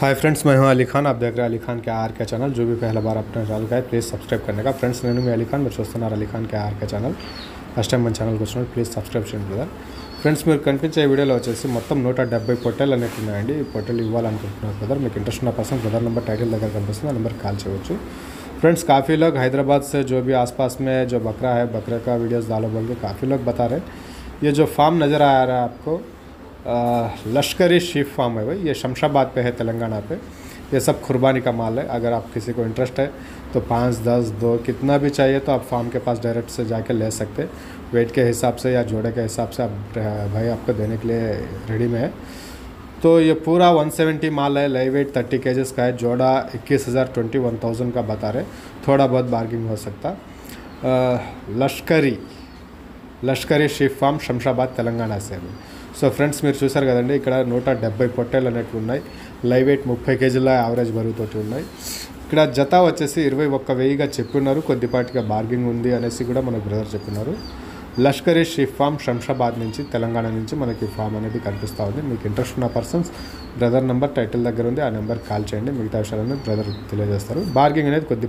Hi friends मैं हूं अली खान आप देख रहे हैं अली खान के आर के ఛానల్ जो भी पहला बार अपने ఛానల్ का है ప్లీజ్ సబ్స్క్రైబ్ करने का ఫ్రెండ్స్ నేను మీ అలీ ఖాన్ మీరు చూస్తున్నారు Ali Khan K R K channel first time మన ఛానల్కి వచ్చినప్పుడు ప్లీజ్ సబ్స్క్రైబ్ చేయండి కదా ఫ్రెండ్స్ మీరు కనిపించే వీడియోలో వచ్చేసి మొత్తం నూట డెబ్బై పొట్టెలు అనేవి ఉన్నాయండి ఈ పొట్టెలు ఇవ్వాలనుకుంటున్నారు బ్రదర్ మీకు ఇంట్రెస్ట్ ఉన్న పర్సన్ బ్రదర్ నెంబర్ టైటిల్ దగ్గర కనిపిస్తుంది ఆ నెంబర్ కాల్ చేయవచ్చు फ्रेंड्स काफ़ी लोग हैदराबाद से जो भी आसपास में जो बकरा है बकरे का वीडियोस डालो बोल के काफ़ी लोग बता रहे हैं ये जो फार्म नज़र आ रहा है आपको आ, लश्करी शीप फार्म है भाई, ये शमशाबाद पे है, तेलंगाना पे। ये सब खुरबानी का माल है, अगर आप किसी को इंटरेस्ट है तो पाँच, दस, दो, कितना भी चाहिए तो आप फार्म के पास डायरेक्ट से जाके ले सकते। वेट के हिसाब से या जोड़े के हिसाब से आप, भाई, आपको देने के लिए रेडी में है। तो ये पूरा 170 माल है लाइव वेट थर्टी केजेस का है, जोड़ा इक्कीस हज़ार ट्वेंटी वन थाउज़ेंड का बता रहे थोड़ा बहुत बार्गिंग हो सकता। लश्करी लश्करी शिफ फार्म शमशाबाद, तेलंगाना से है సో ఫ్రెండ్స్ మీరు చూసారు కదండి ఇక్కడ నూట డెబ్బై పొట్టేలు అనేవి ఉన్నాయి. లైవ్ వెయిట్ ముప్పై కేజీల యావరేజ్ బరువుతోటి ఉన్నాయి. ఇక్కడ జత వచ్చేసి ఇరవై ఒక్క వెయ్యిగా చెప్పున్నారు కొద్దిపాటిగా బార్గింగ్ ఉంది అనేసి కూడా మనకు బ్రదర్ చెప్పున్నారు లష్కరీ షీ ఫామ్ శంషాబాద్ నుంచి తెలంగాణ నుంచి మనకి ఫామ్ అనేది కనిపిస్తూ ఉంది. మీకు ఇంట్రెస్ట్ ఉన్న పర్సన్స్ బ్రదర్ నెంబర్ టైటిల్ దగ్గర ఉంది. ఆ నెంబర్ కాల్ చేయండి. మిగతా విషయాలను బ్రదర్ తెలియజేస్తారు. బార్గింగ్ అనేది కొద్ది